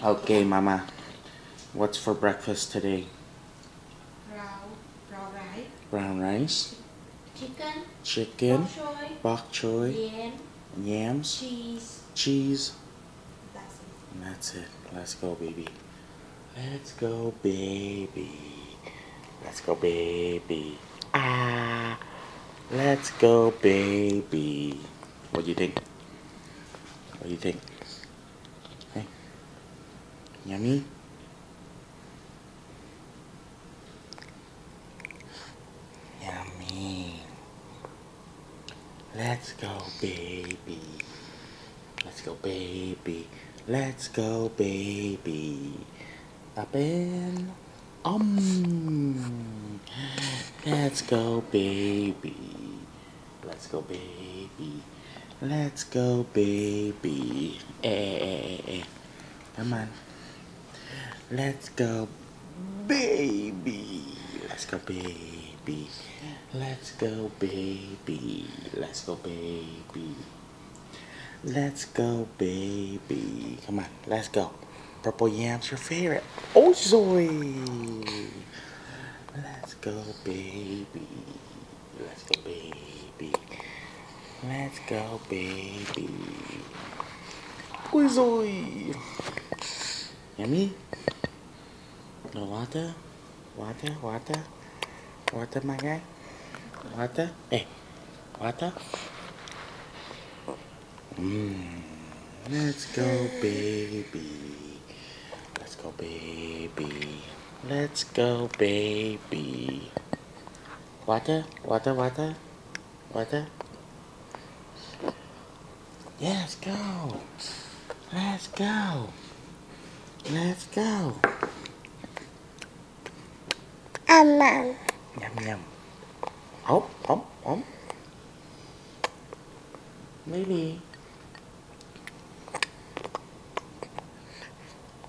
Okay, Mama. What's for breakfast today? Brown, brown rice. Brown rice. Chicken. Chicken. Bok choy. Bok choy. Yam. Yams. Cheese. Cheese. That's it. And that's it. Let's go, baby. Let's go, baby. Let's go, baby. Ah. Let's go, baby. What do you think? What do you think? Yummy? Yummy. Let's go, baby. Let's go, baby. Let's go, baby. Up in. Um. Let's go, baby. Let's go, baby. Let's go, baby. Eh, eh, eh, eh. Come on. Let's go, baby. Let's go, baby. Let's go, baby. Let's go, baby. Let's go, baby. Come on, let's go. Purple yam's your favorite. Oh, Zoe. Let's go, baby. Let's go, baby. Let's go, baby. Oh, Zoe. Yummy? No water? Water? Water? Water, my guy? Water? Hey, water? Mmm. Let's go, baby. Let's go, baby. Let's go, baby. Water? Water, water? Water? Let's go. Let's go. Let's go. Mama. Yum, yum. Hop, hop, hop. Baby.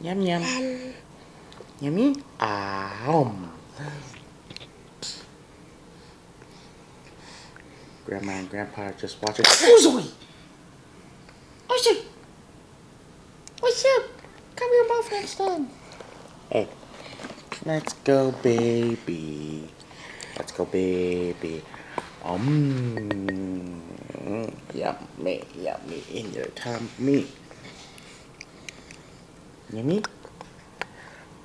Yum, yum. Yummy? Ah. Grandma and Grandpa are just watching. Oh, Zoe! Oh, Zoe! What's up? Come here, next time. Hey. Let's go, baby. Let's go, baby. Um, yummy, yummy in your tummy. Yummy?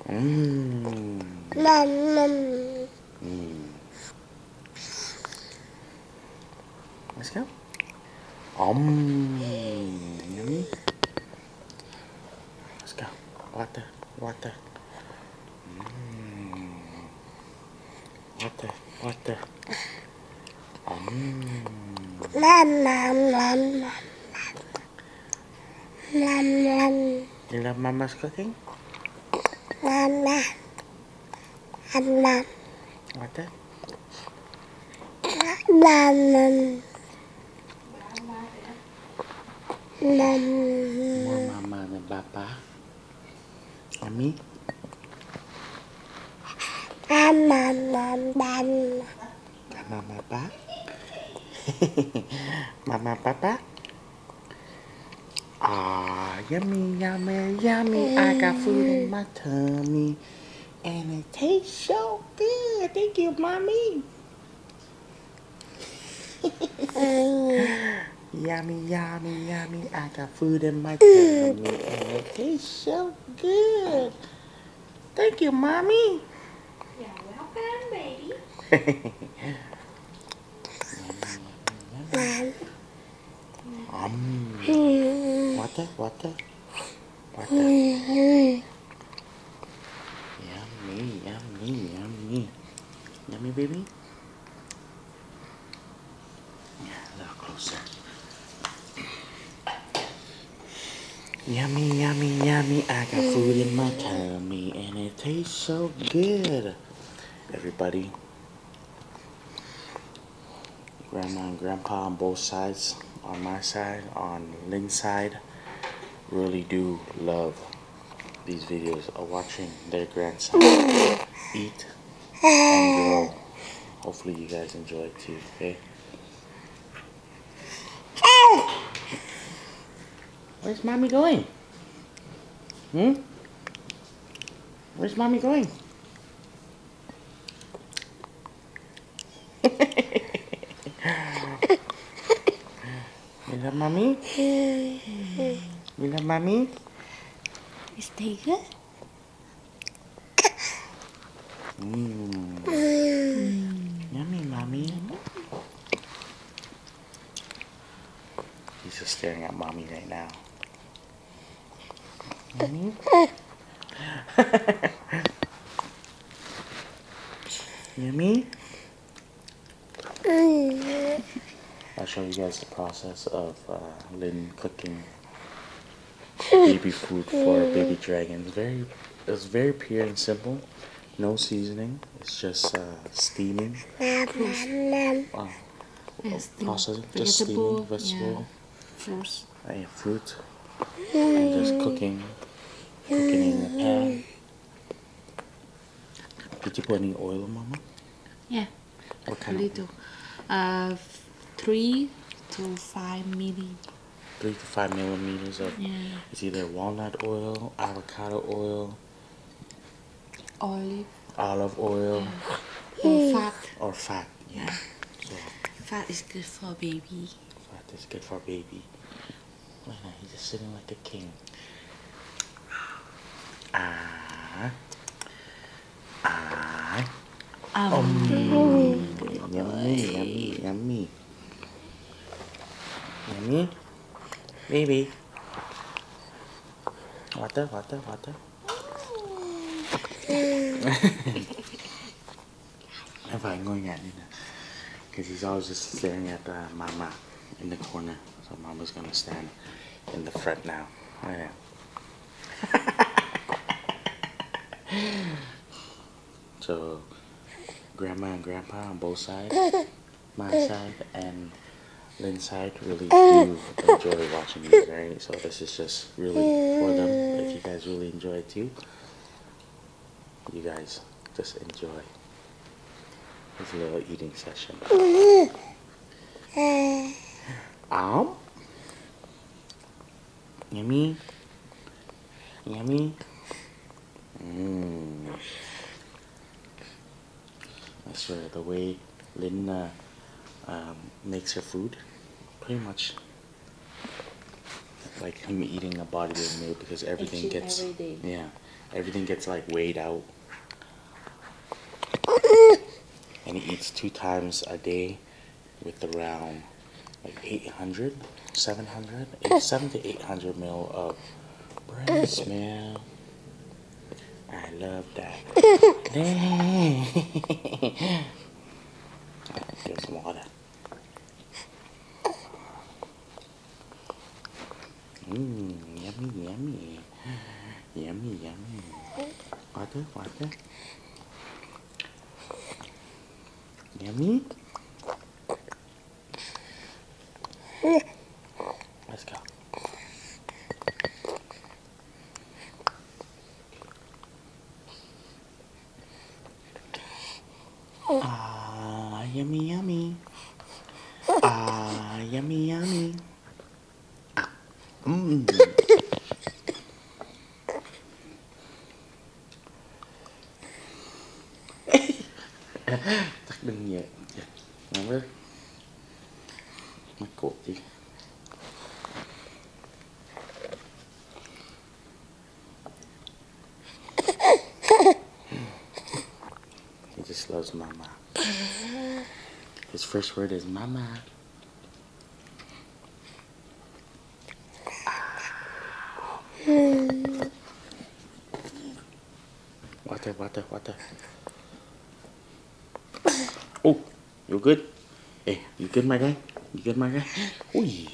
Mmm. Mama. Mm. Let's go. Um, yummy. Let's go. Water, water. Mm. Water, water. Um. Mama. Mama. Mama. You love Mama's cooking? Mama. Mama. Water? Mama. More Mama. Mama than Papa. And me? Mama. Mama. Mama, Papa? Mama, Papa? Ah, yummy, yummy, yummy. I got food in my tummy. And it tastes so good. Thank you, Mommy. Yummy, yummy, yummy. I got food in my tummy. And it tastes so good. Thank you, Mommy. Baby um, Mama. water, water, water. Yummy, yummy, yummy. Yummy, baby? Yeah, a little closer. Yummy, yummy, yummy. I got food in my tummy and it tastes so good. Everybody, grandma and grandpa on both sides, on my side, on Lynn's side, really do love these videos of watching their grandson eat and grow. Hopefully you guys enjoy it too, okay? Where's mommy going? Hmm? Where's mommy going? You love mommy? You love mommy? Is they good? Mmm. Yummy, mommy. He's just staring at mommy right now. Mommy? Yummy? I'll show you guys the process of uh, Lynn cooking baby food for baby dragons. Very, it's very pure and simple. No seasoning. It's just uh, steaming. Wow. Yes, process just steaming vegetable, vegetable Fruits. and fruit and just cooking, cooking in the pan. Did you put any oil, Mama? Yeah. What kind of little. Uh, f- three to five milli. three to five millimeters of Yeah. it's either walnut oil, avocado oil, Olive olive oil, or fat. or fat. Yeah. So Fat is good for baby. fat is good for baby. Look at he's just sitting like a king. Ah. Ah. Um, Yummy, yummy, yummy. Yummy. Baby. Water, water, water. Em phải ngồi nhạt đi nè. Because he's always just staring at uh, Mama in the corner. So Mama's gonna stand in the front now. Oh, yeah. so, Grandma and Grandpa on both sides, my eh. side and Lynn's side, really eh. do enjoy watching these, right? So this is just really for them. If you eh. guys really enjoy it too, you guys just enjoy this little eating session. Um, yummy, yummy. Mmm. I swear, the way uh, um, makes her food, pretty much like him eating a bodybuilding meal because everything gets every yeah, everything gets like weighed out, and he eats two times a day with around like 800, 700, eight, 7 to 800 mil of breast milk. I love that. Give some water. Mmm, yummy, yummy. Yummy, yummy. Water, water. Yummy. Let's go. Ah, yummy, yummy. Ah, yummy, yummy. Ah, mmm. Chắc đừng nhẹ. Remember? Mắc cổ đi. He just loves mama. His first word is mama. Water, water, water. Oh, you good? Hey, you good, my guy? You good, my guy? Ui.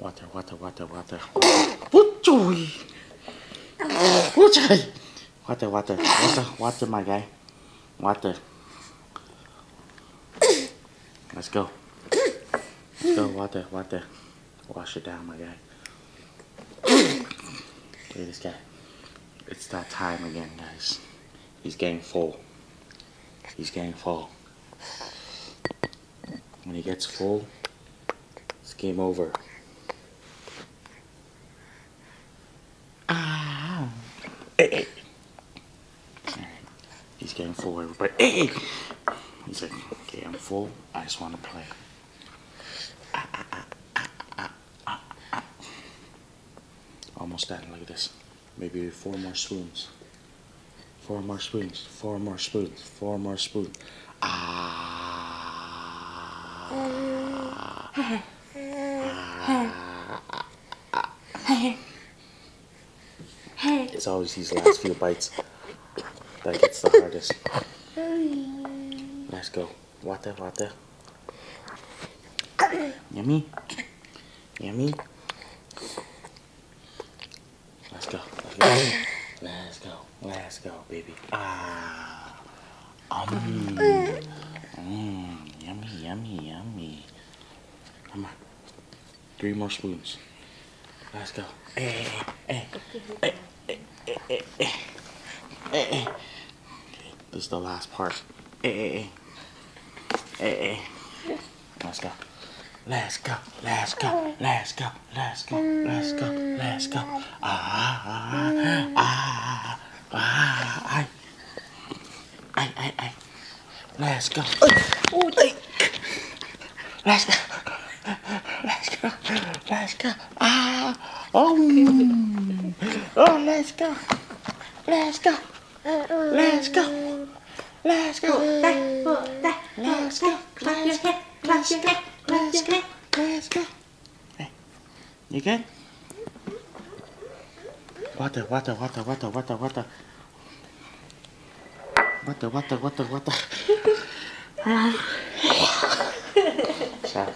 Water, water, water, water. Ôi trời! Water, water, water, water, my guy. Water. Let's go. Let's go, water, water. Wash it down, my guy. Look at this guy. It's that time again, guys. He's getting full. He's getting full. When he gets full, it's game over. Ah. Hey, hey. Alright. He's getting full, everybody. Hey. He's like, okay, I'm full. I just want to play. Almost done. Look at this. Maybe four more spoons. Four more spoons. Four more spoons. Four more spoons. Ah. It's always these last few bites that gets the hardest. Let's go. Water, water. Yummy. Yummy. Let's go. Let's go. Let's go. Let's go, baby. Ah. Um. Mmm. Yummy, yummy, yummy. Come on. Three more spoons. Let's go. Hey, hey, hey, hey, hey, hey, hey, hey. This is the last part. Hey, hey, hey. Let's go. Let's go. Let's go. Let's go. Let's go. Let's go. Let's go. Ah, ah, ah, ah, ay. Ay, ay. Let's go. Oh, ay. Let's go. Let's go. Let's go. Ah. Oh. mm. Oh, let's go. Let's go. Let's go. Let's go. let's go, let's go. let's go, clap your head. Let's go. Hey, you good? Water, water, water, water, water, water. Water, water, water, water. Sorry.